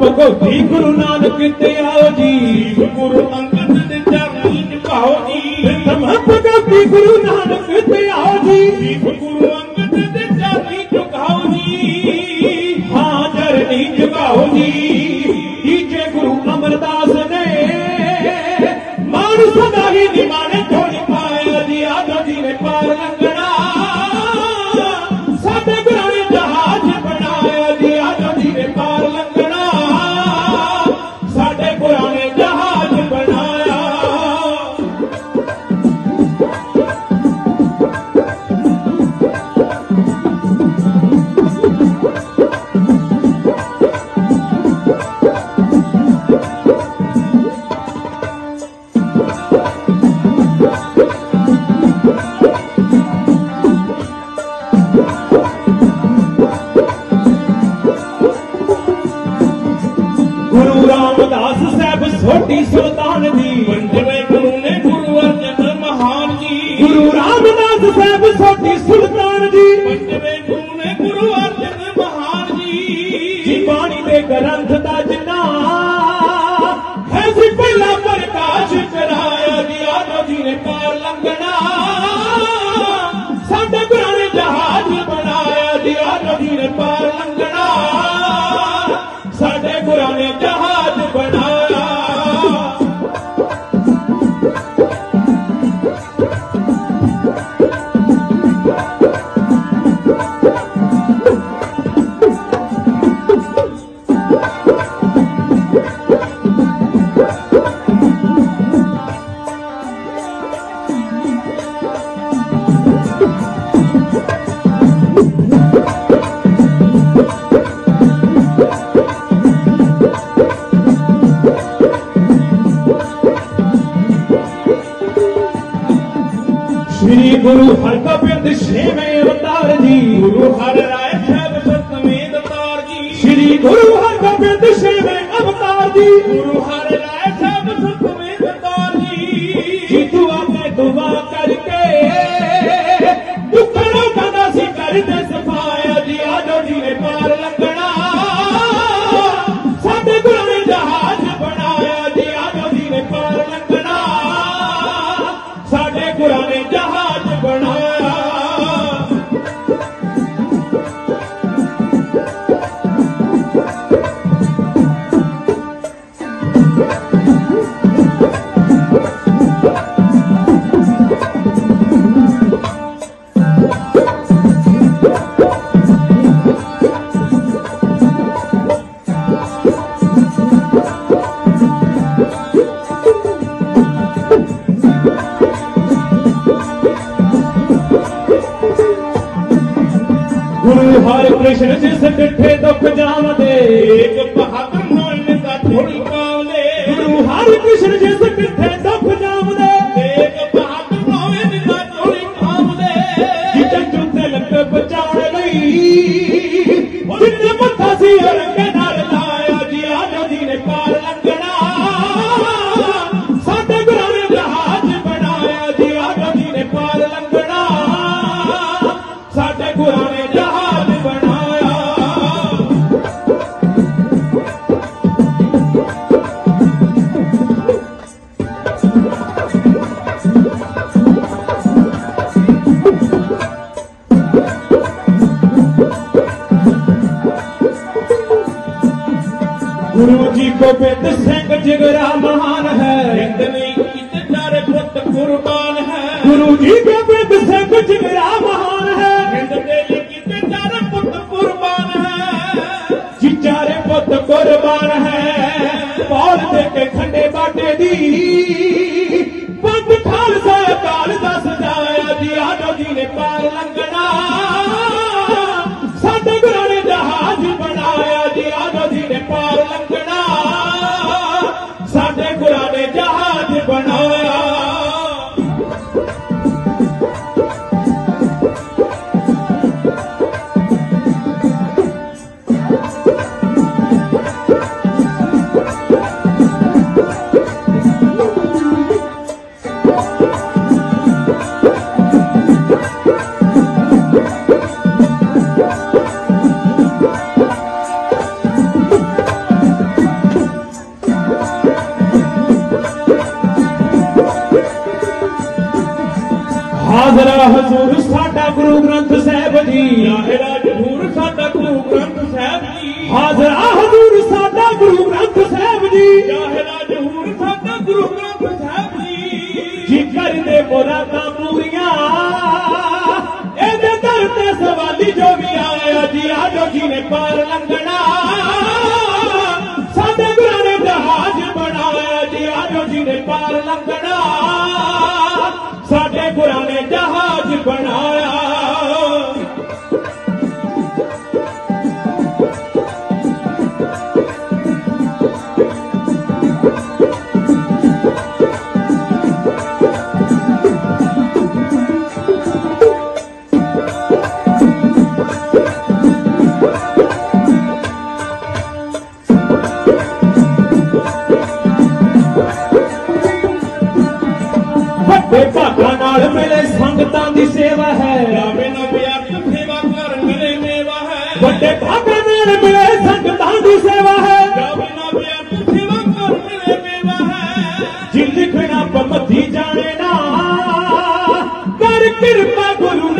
ਭਗਉਤੀ ਗੁਰੂ ਨਾਨਕ ਤੇ ਆਓ ਜੀ। ਗੁਰੂ ਅੰਗਦ ਦੇ ਚਰਨੀ ਝੁਕਾਓ ਜੀ। ਸਿੱਧਮ ਭਗਉਤੀ ਗੁਰੂ ਨਾਨਕ ਤੇ ਆਓ ਜੀ। ਗੁਰੂ ਅੰਗਦ ਦੇ ਚਰਨੀ ਝੁਕਾਓ ਜੀ। ਹਾਜ਼ਰ ਨਹੀਂ ਜਗਾਓ ਜੀ। ਤੀਜੇ ప్రభుత్వం తీసుకుంటుంది गुरु हर का पिंड में अवतार जी गुरु हर राय साहब सत में अवतार जी श्री गुरु हर का पिंड में अवतार जी गुरु हर राय साहब सत में अवतार जी जी तू आके दुआ करके दुखों का दासी करते सफाया जी आजो जी ने पार ल हर कृष्ण ਕਾਵਲੇ गुरु हर कृष्ण ਜਿਸ ਗੁਰੂ ਜੀ ਗੋਬਿੰਦ ਸਿੰਘ ਜਿਗਰਾ ਮਹਾਨ ਹੈ। ਹਿੰਦ ਨੇ ਕੀਤੇ ਚਾਰੇ ਪੁੱਤ ਕੁਰਬਾਨ ਹੈ। ਗੁਰੂ ਜੀ ਗੋਬਿੰਦ ਸਿੰਘ ਜਿਗਰਾ ਮਹਾਨ ਹੈ। ਹਿੰਦ ਦੇ ਲਈ ਕੀਤੇ ਚਾਰੇ ਪੁੱਤ ਕੁਰਬਾਨ ਹੈ। ਜੀ ਚਾਰੇ ਪੁੱਤ ਕੁਰਬਾਨ ਹੈ। ਪੌਲ ਦੇ ਕੇ ਖੰਡੇ ਬਾਟੇ ਦੀ। ਪੰਜ ਖਾਲਸਾ ਕਾਲ ਦਾ ਸਜਾਇਆ ਜੀ ਆਜੋ ਜੀ ਨੇ ਪਾਰ ਲੰਘਣਾ हाज़रा हज़ूर साढा गुरू ग्रंथ साहिब जी राजूर साढा गुरू ग्रंथ साहिब जी हाज़रा हज़ूर ਹਜ਼ੂਰ ਸਾਡਾ ਗੁਰੂ temporada muy ਵੱਡੇ ਭਾਗਾਂ ਨਾਲ ਮਿਲੇ ਸੰਗਤਾਂ ਦੀ ਸੇਵਾ ਹੈ। ਰਾਵੇ ਨਾ ਪਿਆ ਮਿਲੇ ਮੇਵਾ ਹੈ। ਵੱਡੇ ਭਾਗਾਂ ਨਾਲ ਮਿਲੇ ਸੰਗਤਾਂ ਦੀ ਸੇਵਾ ਹੈ। ਰਾਵੇ ਨਾ ਪਿਆ ਮਿਲੇ ਮੇਵਾ ਹੈ। ਜਿਲ ਲਿਖਣਾ ਜਾਣੇ ਨਾ ਕਰ ਕਿਰਪਾ ਗੁਰੂ